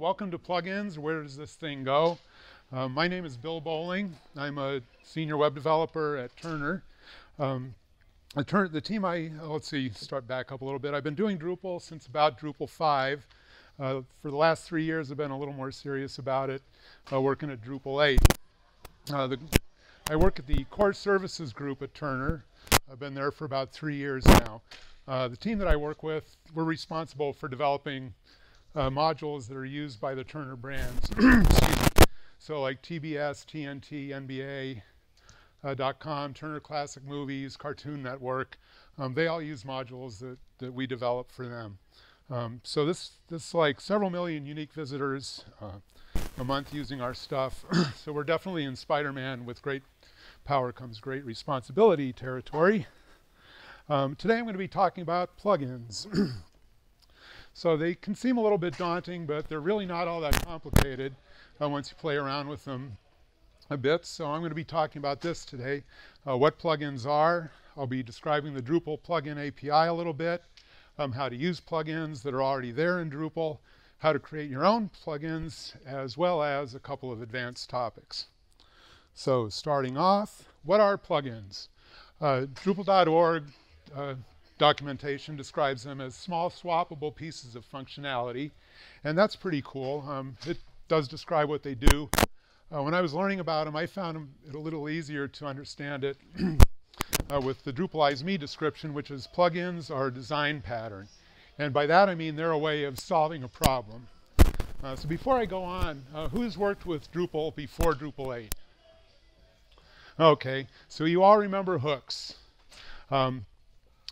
welcome to Plugins. Where does this thing go? Uh, my name is Bill Bohling. I'm a senior web developer at Turner. Um, Turn, the team I, uh, let's see, start back up a little bit. I've been doing Drupal since about Drupal 5. Uh, for the last three years, I've been a little more serious about it, uh, working at Drupal 8. Uh, the, I work at the core services group at Turner. I've been there for about three years now. Uh, the team that I work with, we're responsible for developing uh, modules that are used by the Turner brands. so like TBS, TNT, NBA, uh, .com, Turner Classic Movies, Cartoon Network, um, they all use modules that, that we develop for them. Um, so this, this like several million unique visitors uh, a month using our stuff. so we're definitely in Spider-Man with great power comes great responsibility territory. Um, today I'm going to be talking about plugins. so they can seem a little bit daunting, but they're really not all that complicated uh, once you play around with them a bit. So I'm going to be talking about this today, uh, what plugins are. I'll be describing the Drupal plugin API a little bit, um, how to use plugins that are already there in Drupal, how to create your own plugins, as well as a couple of advanced topics. So starting off, what are plugins? Uh, Drupal.org uh, documentation describes them as small swappable pieces of functionality, and that's pretty cool. Um, it does describe what they do. Uh, when I was learning about them, I found it a little easier to understand it uh, with the Drupalize Me description, which is plugins are a design pattern. And by that I mean they're a way of solving a problem. Uh, so before I go on, uh, who's worked with Drupal before Drupal 8? Okay, so you all remember hooks. Um,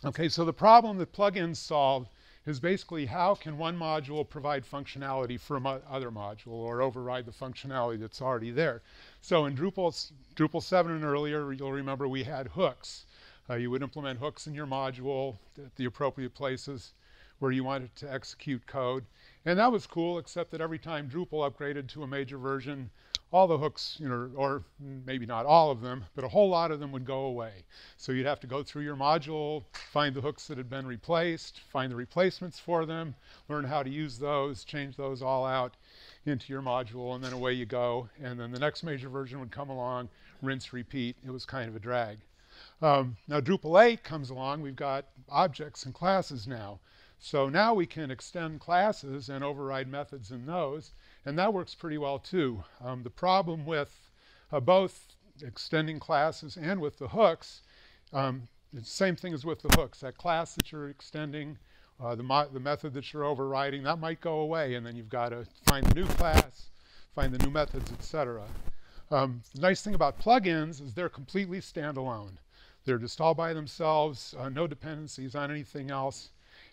Okay, so the problem that plugins solve is basically how can one module provide functionality for another module or override the functionality that's already there. So in Drupal, Drupal 7 and earlier, you'll remember we had hooks. Uh, you would implement hooks in your module at the appropriate places where you wanted to execute code. And that was cool, except that every time Drupal upgraded to a major version, all the hooks, you know, or maybe not all of them, but a whole lot of them would go away. So you'd have to go through your module, find the hooks that had been replaced, find the replacements for them, learn how to use those, change those all out into your module, and then away you go. And then the next major version would come along, rinse, repeat. It was kind of a drag. Um, now Drupal 8 comes along, we've got objects and classes now. So now we can extend classes and override methods in those. And that works pretty well too. Um, the problem with uh, both extending classes and with the hooks, um, the same thing as with the hooks. That class that you're extending, uh, the, the method that you're overriding, that might go away and then you've got to find the new class, find the new methods, etc. Um, the nice thing about plugins is they're completely standalone. They're just all by themselves, uh, no dependencies on anything else.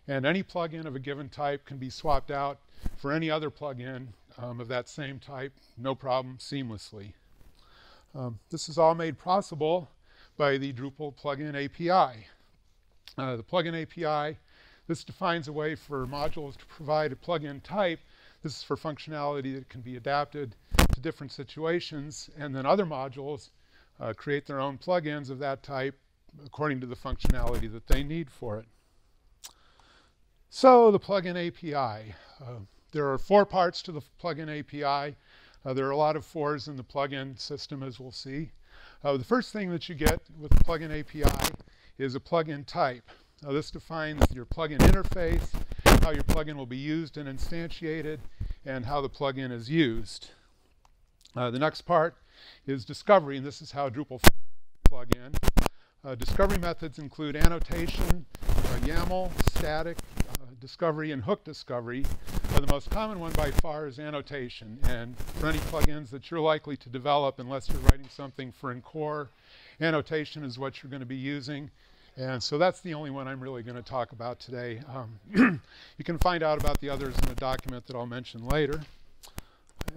And any plugin of a given type can be swapped out for any other plugin um, of that same type, no problem, seamlessly. Um, this is all made possible by the Drupal plugin API. Uh, the plugin API, this defines a way for modules to provide a plugin type. This is for functionality that can be adapted to different situations, and then other modules uh, create their own plugins of that type according to the functionality that they need for it. So the plugin API. Uh, there are four parts to the plugin API. Uh, there are a lot of fours in the plugin system, as we'll see. Uh, the first thing that you get with the plugin API is a plugin type. Now, this defines your plugin interface, how your plugin will be used and instantiated, and how the plugin is used. Uh, the next part is discovery, and this is how Drupal plugin. Uh, discovery methods include annotation, uh, YAML, static, discovery and hook discovery. The most common one by far is annotation. And for any plugins that you're likely to develop, unless you're writing something for in core, annotation is what you're going to be using. And so that's the only one I'm really going to talk about today. Um, you can find out about the others in a document that I'll mention later.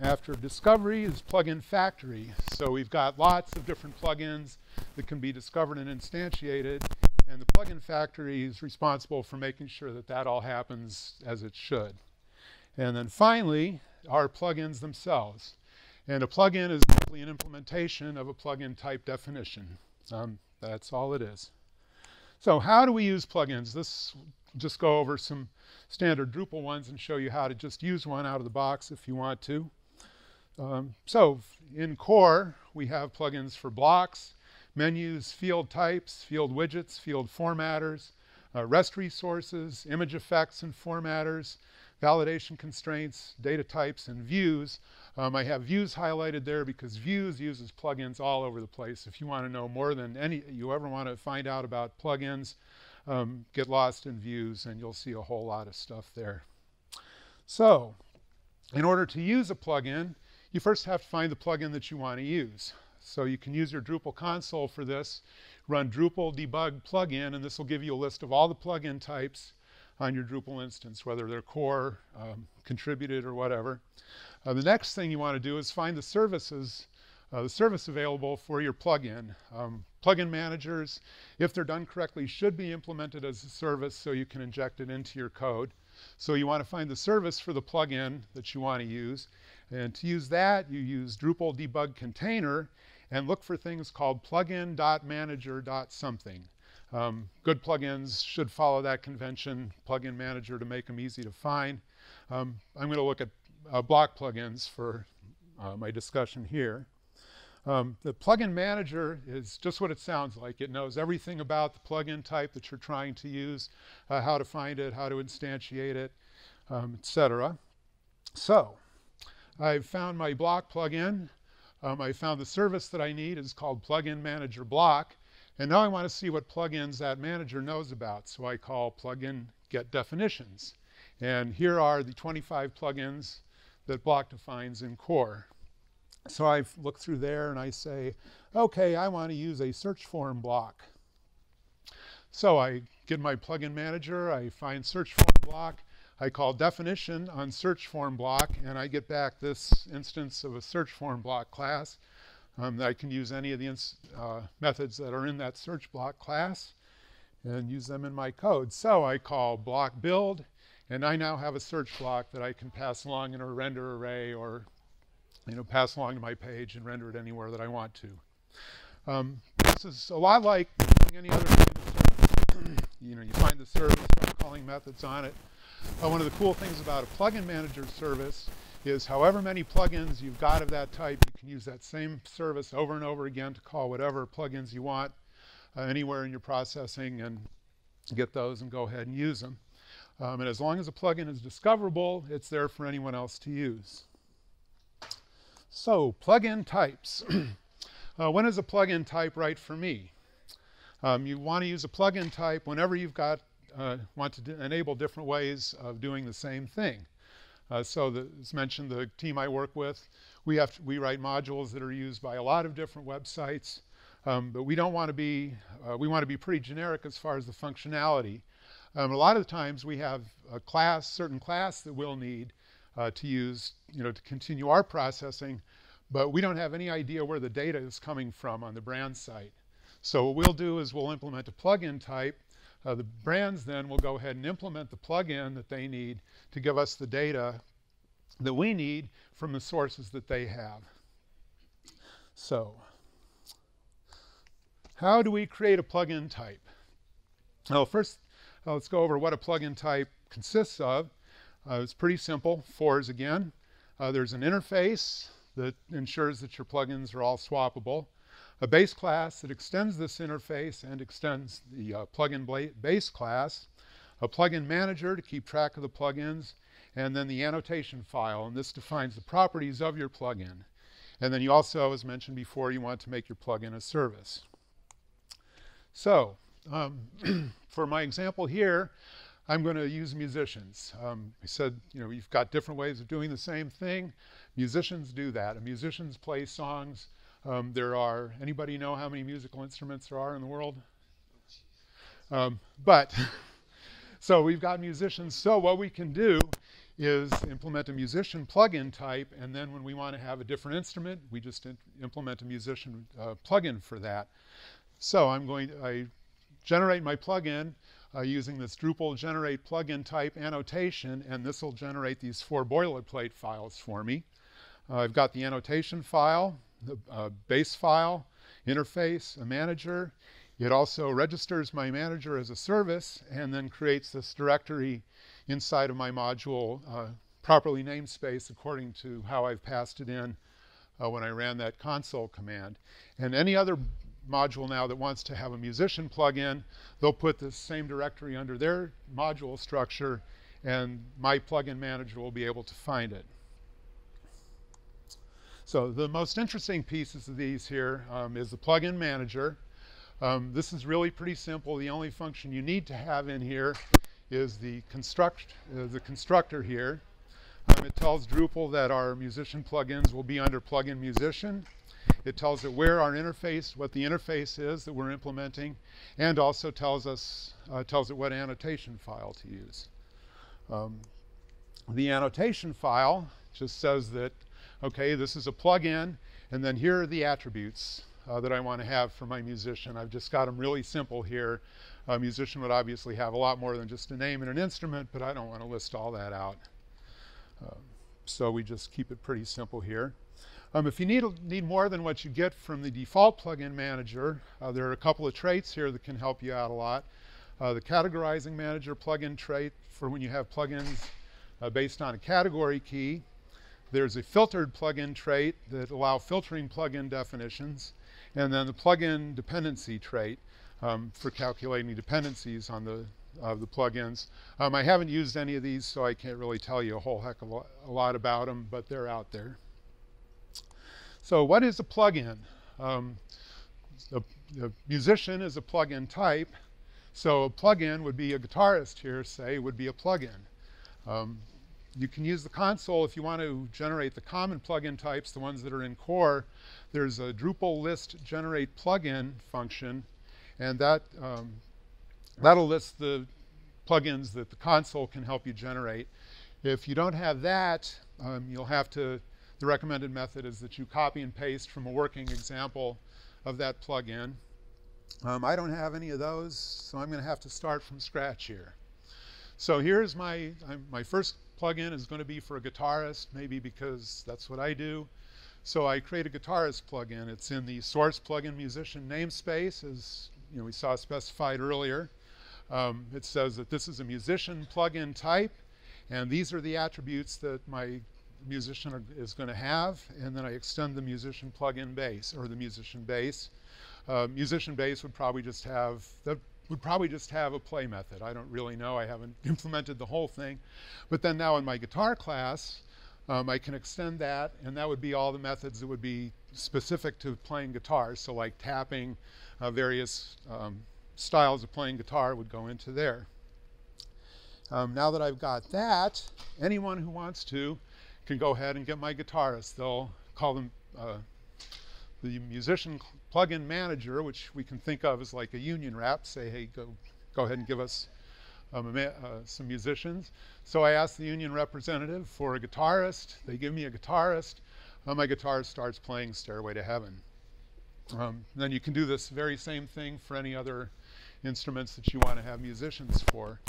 After discovery is plugin factory. So we've got lots of different plugins that can be discovered and instantiated. And the plugin factory is responsible for making sure that that all happens as it should. And then finally, our plugins themselves. And a plugin is simply an implementation of a plugin type definition. Um, that's all it is. So how do we use plugins? This just go over some standard Drupal ones and show you how to just use one out of the box if you want to. Um, so in core, we have plugins for blocks, menus, field types, field widgets, field formatters, uh, REST resources, image effects and formatters, validation constraints, data types, and views. Um, I have views highlighted there because views uses plugins all over the place. If you want to know more than any you ever want to find out about plugins, um, get lost in views and you'll see a whole lot of stuff there. So, in order to use a plugin, you first have to find the plugin that you want to use. So you can use your Drupal console for this. Run Drupal debug plugin, and this will give you a list of all the plugin types on your Drupal instance, whether they're core, um, contributed, or whatever. Uh, the next thing you want to do is find the services, uh, the service available for your plugin. Um, plugin managers, if they're done correctly, should be implemented as a service so you can inject it into your code. So you want to find the service for the plugin that you want to use. And to use that, you use Drupal debug container and look for things called plugin.manager.something. Um, good plugins should follow that convention, plugin manager to make them easy to find. Um, I'm going to look at uh, block plugins for uh, my discussion here. Um, the plugin manager is just what it sounds like. It knows everything about the plugin type that you're trying to use, uh, how to find it, how to instantiate it, um, etc. So I've found my block plugin. Um, I found the service that I need is called Plugin Manager Block. And now I want to see what plugins that manager knows about. So I call plugin get definitions. And here are the 25 plugins that block defines in core. So I look through there and I say, okay, I want to use a search form block. So I get my plugin manager, I find search form block, I call definition on search form block, and I get back this instance of a search form block class. Um, I can use any of the uh, methods that are in that search block class and use them in my code. So I call block build, and I now have a search block that I can pass along in a render array or you know, pass along to my page and render it anywhere that I want to. Um, this is a lot like any other you know, you find the service, start calling methods on it. One of the cool things about a plugin manager service is however many plugins you've got of that type, you can use that same service over and over again to call whatever plugins you want uh, anywhere in your processing and get those and go ahead and use them. Um, and as long as a plugin is discoverable, it's there for anyone else to use. So plugin types. uh, when is a plugin type right for me? Um, you want to use a plugin type whenever you've got uh, want to enable different ways of doing the same thing. Uh, so the, as mentioned, the team I work with, we have to, we write modules that are used by a lot of different websites, um, but we don't want to be uh, we want to be pretty generic as far as the functionality. Um, a lot of the times we have a class, certain class that we'll need uh, to use, you know, to continue our processing, but we don't have any idea where the data is coming from on the brand site. So what we'll do is we'll implement a plugin type uh, the brands then will go ahead and implement the plugin that they need to give us the data that we need from the sources that they have. So, how do we create a plugin type? Well, first, uh, let's go over what a plugin type consists of. Uh, it's pretty simple, fours again. Uh, there's an interface that ensures that your plugins are all swappable a base class that extends this interface and extends the uh, plugin base class, a plugin manager to keep track of the plugins, and then the annotation file, and this defines the properties of your plugin. And then you also, as mentioned before, you want to make your plugin a service. So, um, for my example here, I'm going to use musicians. Um, I said, you know, you've got different ways of doing the same thing. Musicians do that. Musicians play songs um, there are, anybody know how many musical instruments there are in the world? Um, but, so we've got musicians. So what we can do is implement a musician plugin type, and then when we want to have a different instrument, we just implement a musician uh, plugin for that. So I'm going to, I generate my plugin uh, using this Drupal generate plugin type annotation, and this will generate these four boilerplate files for me. Uh, I've got the annotation file, the uh, base file, interface, a manager, It also registers my manager as a service and then creates this directory inside of my module, uh, properly namespace according to how I've passed it in uh, when I ran that console command. And any other module now that wants to have a musician plugin, they'll put this same directory under their module structure and my plugin manager will be able to find it. So the most interesting pieces of these here um, is the plugin manager. Um, this is really pretty simple. The only function you need to have in here is the construct, uh, the constructor here. Um, it tells Drupal that our musician plugins will be under plugin musician. It tells it where our interface, what the interface is that we're implementing, and also tells us, uh, tells it what annotation file to use. Um, the annotation file just says that, okay, this is a plugin, and then here are the attributes uh, that I want to have for my musician. I've just got them really simple here. A musician would obviously have a lot more than just a name and an instrument, but I don't want to list all that out. Uh, so we just keep it pretty simple here. Um, if you need, need more than what you get from the default plugin manager, uh, there are a couple of traits here that can help you out a lot. Uh, the categorizing manager plugin trait for when you have plugins uh, based on a category key. There's a filtered plugin trait that allow filtering plugin definitions. And then the plugin dependency trait um, for calculating dependencies on the of the plugins. Um, I haven't used any of these, so I can't really tell you a whole heck of a lot about them, but they're out there. So what is a plugin? Um, the, musician is a plugin type. So a plugin would be a guitarist here, say, would be a plugin. Um, you can use the console if you want to generate the common plugin types, the ones that are in core. There's a Drupal list generate plugin function, and that um, that'll list the plugins that the console can help you generate. If you don't have that, um, you'll have to the recommended method is that you copy and paste from a working example of that plugin. Um, I don't have any of those, so I'm going to have to start from scratch here. So here's my, my first plugin is going to be for a guitarist, maybe because that's what I do. So I create a guitarist plugin. It's in the source plugin musician namespace, as you know, we saw specified earlier. Um, it says that this is a musician plugin type, and these are the attributes that my musician are, is going to have, and then I extend the musician plugin base or the musician base. Uh, musician base would probably just have that would probably just have a play method. I don't really know. I haven't implemented the whole thing, but then now in my guitar class, um, I can extend that, and that would be all the methods that would be specific to playing guitar. So like tapping, uh, various um, styles of playing guitar would go into there. Um, now that I've got that, anyone who wants to can go ahead and get my guitarist. They'll call them uh, the musician plugin manager, which we can think of as like a union rep. Say, hey, go, go ahead and give us um, uh, some musicians. So I ask the union representative for a guitarist. They give me a guitarist. Uh, my guitarist starts playing Stairway to Heaven. Um, then you can do this very same thing for any other instruments that you want to have musicians for.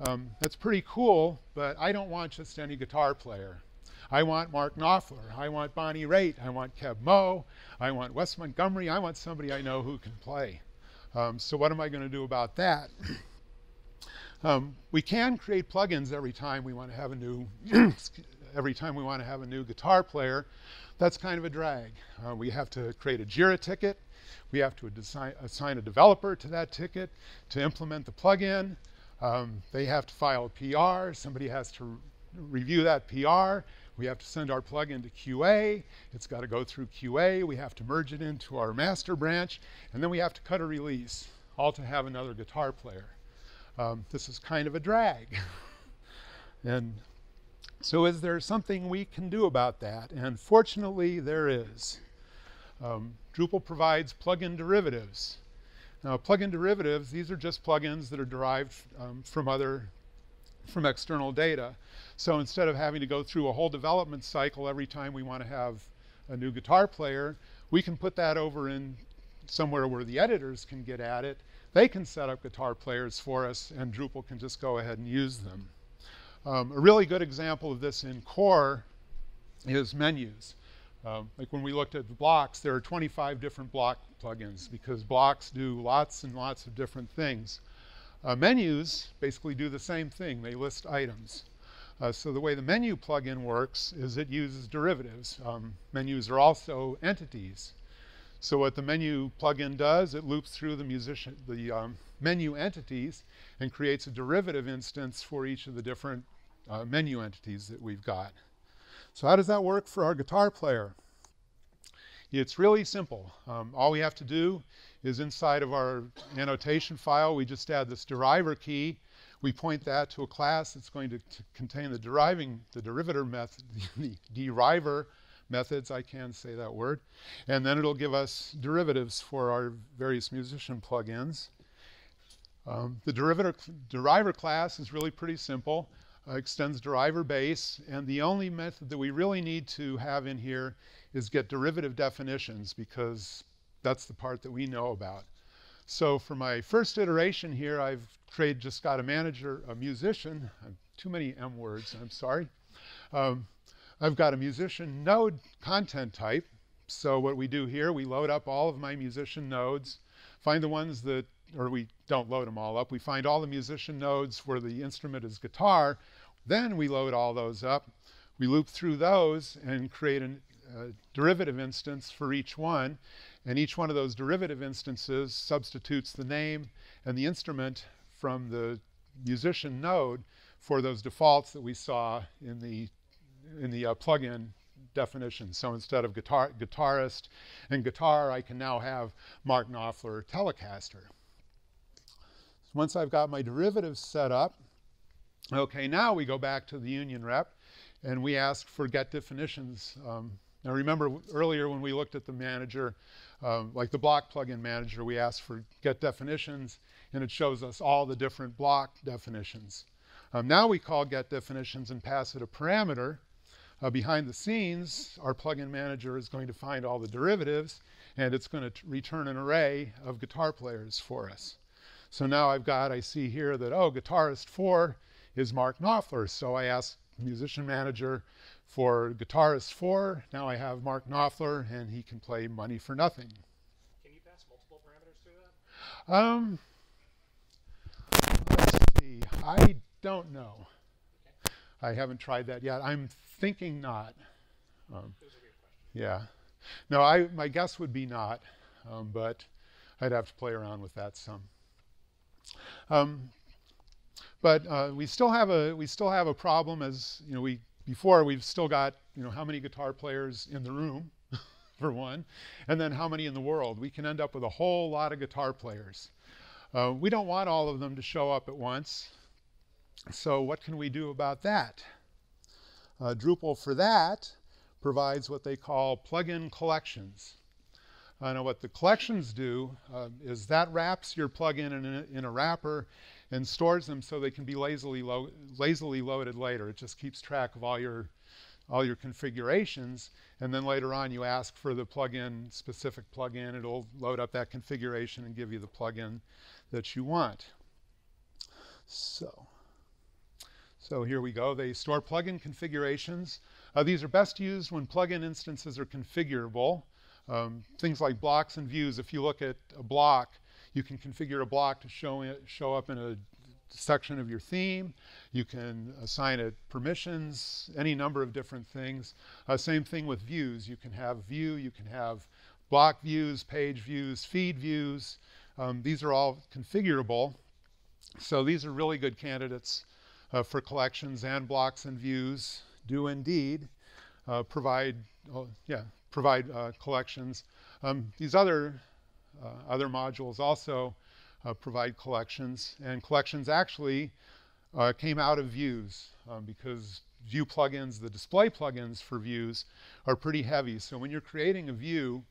Um, that's pretty cool, but I don't want just any guitar player. I want Mark Knopfler. I want Bonnie Raitt. I want Keb Mo. I want Wes Montgomery. I want somebody I know who can play. Um, so what am I going to do about that? um, we can create plugins every time we want to have a new every time we want to have a new guitar player. That's kind of a drag. Uh, we have to create a JIRA ticket. We have to assign a developer to that ticket to implement the plugin. Um, they have to file a PR. Somebody has to review that PR. We have to send our plugin to QA. It's got to go through QA. We have to merge it into our master branch. And then we have to cut a release, all to have another guitar player. Um, this is kind of a drag. and so is there something we can do about that? And fortunately, there is. Um, Drupal provides plugin derivatives. Now, plugin derivatives, these are just plugins that are derived um, from other, from external data. So instead of having to go through a whole development cycle every time we want to have a new guitar player, we can put that over in somewhere where the editors can get at it. They can set up guitar players for us and Drupal can just go ahead and use them. Um, a really good example of this in core is menus. Um, like when we looked at the blocks, there are 25 different block plugins because blocks do lots and lots of different things. Uh, menus basically do the same thing. They list items. Uh, so the way the menu plugin works is it uses derivatives. Um, menus are also entities. So what the menu plugin does, it loops through the musician, the um, menu entities and creates a derivative instance for each of the different uh, menu entities that we've got. So how does that work for our guitar player? It's really simple. Um, all we have to do is inside of our annotation file, we just add this deriver key. We point that to a class that's going to, contain the deriving, the derivative method, the deriver methods, I can say that word. And then it'll give us derivatives for our various musician plugins. Um, the derivative, deriver class is really pretty simple. Uh, extends deriver base, and the only method that we really need to have in here is get derivative definitions because that's the part that we know about. So for my first iteration here, I've created, just got a manager, a musician, too many M words, I'm sorry. Um, I've got a musician node content type. So what we do here, we load up all of my musician nodes, find the ones that, or we don't load them all up, we find all the musician nodes where the instrument is guitar, then we load all those up, we loop through those and create a uh, derivative instance for each one, and each one of those derivative instances substitutes the name and the instrument from the musician node for those defaults that we saw in the in the uh, plugin definition. So instead of guitar, guitarist and guitar, I can now have Mark Knopfler Telecaster. Once I've got my derivatives set up, okay, now we go back to the union rep and we ask for get definitions. Um, now remember earlier when we looked at the manager, um, like the block plugin manager, we asked for get definitions and it shows us all the different block definitions. Um, now we call get definitions and pass it a parameter uh, behind the scenes, our plugin manager is going to find all the derivatives and it's going to return an array of guitar players for us. So now I've got, I see here that, oh, guitarist four is Mark Knopfler. So I ask musician manager for guitarist four. Now I have Mark Knopfler and he can play money for nothing. Can you pass multiple parameters through that? Um, let's see. I don't know. Okay. I haven't tried that yet. I'm thinking not. Um, yeah. No, I, my guess would be not, um, but I'd have to play around with that some. Um, but uh, we still have a we still have a problem as you know we before we've still got you know how many guitar players in the room for one, and then how many in the world. We can end up with a whole lot of guitar players. Uh, we don't want all of them to show up at once. So what can we do about that? Uh, Drupal for that provides what they call plugin collections. I know what the collections do uh, is that wraps your plugin in a, in a, wrapper and stores them so they can be lazily, lo lazily loaded later. It just keeps track of all your, all your configurations. And then later on, you ask for the plugin, specific plugin. It'll load up that configuration and give you the plugin that you want. So. So here we go. They store plugin configurations. Uh, these are best used when plugin instances are configurable. Um, things like blocks and views. If you look at a block, you can configure a block to show, it, show up in a section of your theme. You can assign it permissions, any number of different things. Uh, same thing with views. You can have view, you can have block views, page views, feed views. Um, these are all configurable. So these are really good candidates uh, for collections and blocks and views do indeed uh, provide, oh, yeah, provide uh, collections. Um, these other, other modules also uh, provide collections, and collections actually uh, came out of views um, because view plugins, the display plugins for views, are pretty heavy. So when you're creating a view,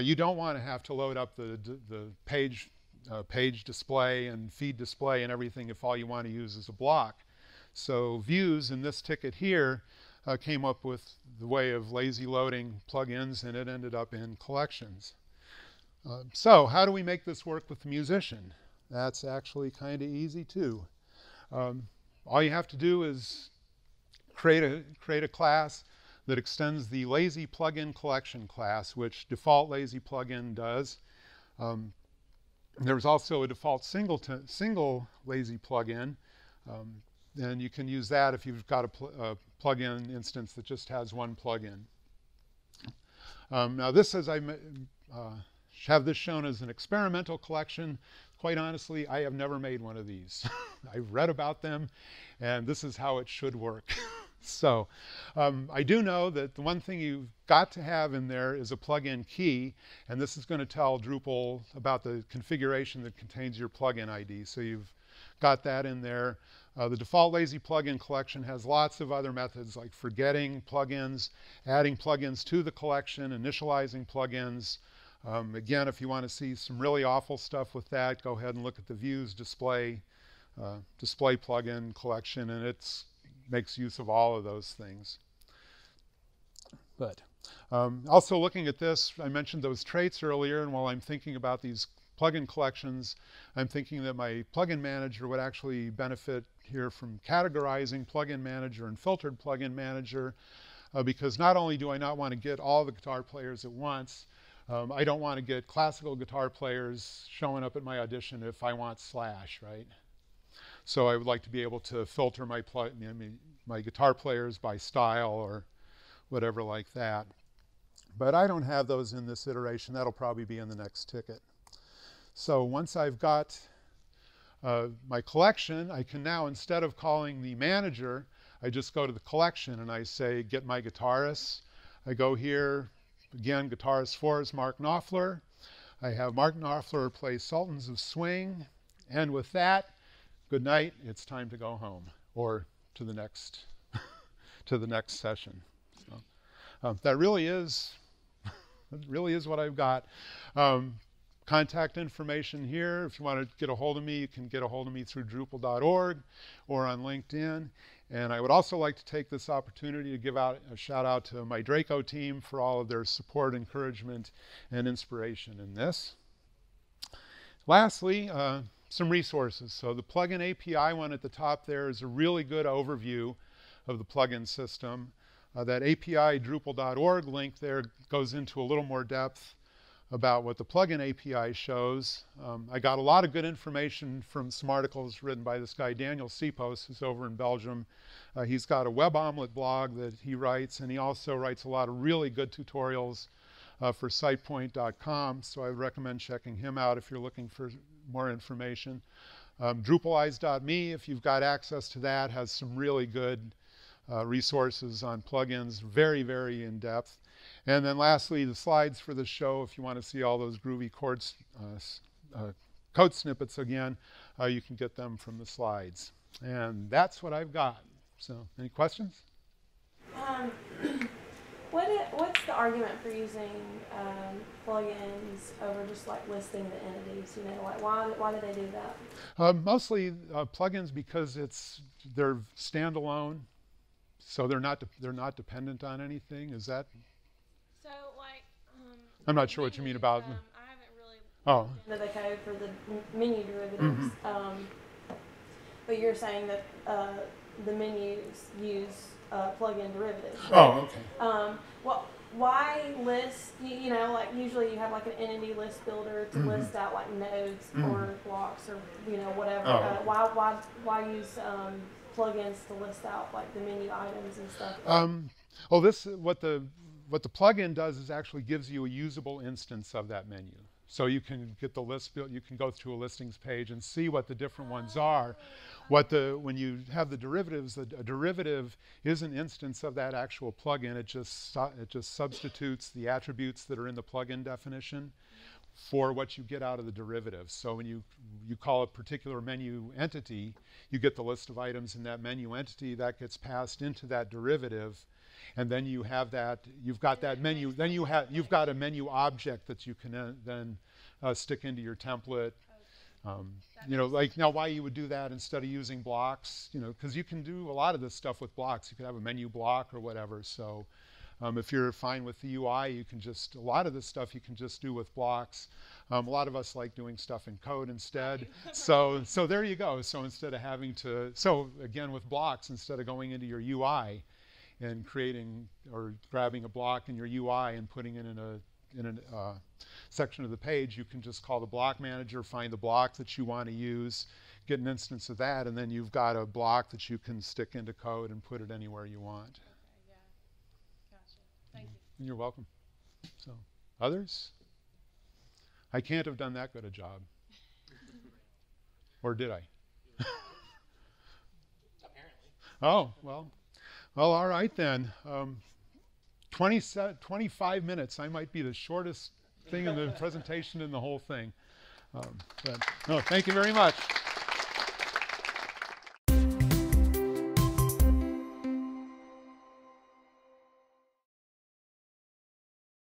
you don't want to have to load up the, the page uh, page display and feed display and everything if all you want to use is a block. So views in this ticket here uh, came up with the way of lazy loading plugins and it ended up in collections. Uh, so how do we make this work with the musician? That's actually kind of easy too. Um, all you have to do is create a, create a class that extends the lazy plugin collection class, which default lazy plugin does. Um, there's also a default single, single lazy plugin, um, and you can use that if you've got a, pl a plugin instance that just has one plugin. Um, now this, as I uh, have this shown as an experimental collection, quite honestly, I have never made one of these. I've read about them, and this is how it should work. so um, I do know that the one thing you've got to have in there is a plugin key, and this is going to tell Drupal about the configuration that contains your plugin ID. So you've got that in there. Uh, the default lazy plugin collection has lots of other methods like forgetting plugins, adding plugins to the collection, initializing plugins. Um, again, if you want to see some really awful stuff with that, go ahead and look at the views display, uh, display plugin collection, and it makes use of all of those things. But um, also looking at this, I mentioned those traits earlier, and while I'm thinking about these plugin collections, I'm thinking that my plugin manager would actually benefit here from categorizing plugin manager and filtered plugin manager uh, because not only do I not want to get all the guitar players at once, um, I don't want to get classical guitar players showing up at my audition if I want Slash, right? So I would like to be able to filter my, my guitar players by style or whatever like that. But I don't have those in this iteration. That'll probably be in the next ticket. So once I've got uh, my collection, I can now, instead of calling the manager, I just go to the collection and I say, get my guitarists. I go here, again, guitarist four is Mark Knopfler. I have Mark Knopfler play Sultans of Swing. And with that, good night, it's time to go home or to the next, to the next session. So, um, that really is, really is what I've got. Um, contact information here. If you want to get a hold of me, you can get a hold of me through Drupal.org or on LinkedIn. And I would also like to take this opportunity to give out a shout out to my Draco team for all of their support, encouragement, and inspiration in this. Lastly, uh, some resources. So the plugin API one at the top there is a really good overview of the plugin system. Uh, that API Drupal.org link there goes into a little more depth about what the plugin API shows. Um, I got a lot of good information from some articles written by this guy, Daniel Sipos, who's over in Belgium. Uh, he's got a Web Omelette blog that he writes, and he also writes a lot of really good tutorials uh, for SitePoint.com, so I recommend checking him out if you're looking for more information. Um, Drupalize.me, if you've got access to that, has some really good uh, resources on plugins, very, very in-depth. And then lastly, the slides for the show, if you want to see all those groovy chords, uh, uh, code snippets again, uh, you can get them from the slides. And that's what I've got. So, any questions? Um, what is, what's the argument for using um, plugins over just like listing the entities? You know, like why why do they do that? Uh, mostly uh, plugins because it's they're standalone, so they're not they're not dependent on anything. Is that so like, um, I'm not sure what you mean about. Um, I haven't really oh. into the code for the menu derivatives. Mm-hmm. Um, but you're saying that uh, the menus use uh, plug-in derivatives. Right? Oh, okay. Um, well, why list? You, you, know, like usually you have like an entity list builder to mm-hmm. list out like nodes mm-hmm. or blocks or you know whatever. Oh. Uh, why why why use um, plugins to list out like the menu items and stuff? Um, well, this what the what the plugin does is actually gives you a usable instance of that menu. So you can get the list built, you can go through a listings page and see what the different ones are. What the, when you have the derivatives, a, a derivative is an instance of that actual plugin. It just, it just substitutes the attributes that are in the plugin definition for what you get out of the derivative. So when you, you call a particular menu entity, you get the list of items in that menu entity that gets passed into that derivative and then you have that, you've got that menu, then you have, you've got a menu object that you can uh, then uh, stick into your template. Um, you know, like now why you would do that instead of using blocks, you know, because you can do a lot of this stuff with blocks. You could have a menu block or whatever. So um, if you're fine with the UI, you can just, a lot of this stuff you can just do with blocks. Um, a lot of us like doing stuff in code instead. so, so there you go. So instead of having to, so again with blocks, instead of going into your UI, and creating or grabbing a block in your UI and putting it in a in a uh, section of the page, you can just call the block manager, find the block that you want to use, get an instance of that, and then you've got a block that you can stick into code and put it anywhere you want. Okay, yeah. Gotcha. Thank you. You're welcome. So, others? I can't have done that good a job. or did I? Apparently. Oh, well, well, all right then. Um, 20 se- 25 minutes. I might be the shortest thing in the presentation in the whole thing. Um, but no, thank you very much.